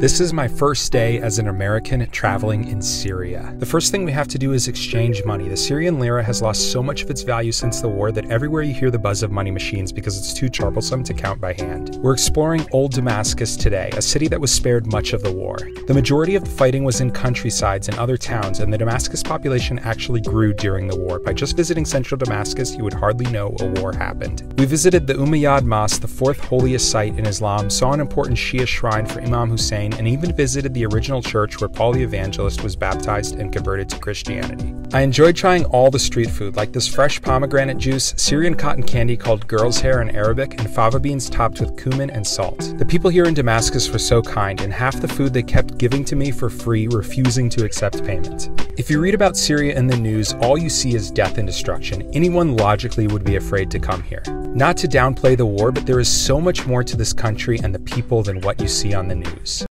This is my first day as an American traveling in Syria. The first thing we have to do is exchange money. The Syrian lira has lost so much of its value since the war that everywhere you hear the buzz of money machines because it's too troublesome to count by hand. We're exploring Old Damascus today, a city that was spared much of the war. The majority of the fighting was in countrysides and other towns, and the Damascus population actually grew during the war. By just visiting central Damascus, you would hardly know a war happened. We visited the Umayyad Mosque, the fourth holiest site in Islam, saw an important Shia shrine for Imam Hussein, and even visited the original church where Paul the Evangelist was baptized and converted to Christianity. I enjoyed trying all the street food, like this fresh pomegranate juice, Syrian cotton candy called girl's hair in Arabic, and fava beans topped with cumin and salt. The people here in Damascus were so kind, and half the food they kept giving to me for free, refusing to accept payment. If you read about Syria in the news, all you see is death and destruction. Anyone logically would be afraid to come here. Not to downplay the war, but there is so much more to this country and the people than what you see on the news.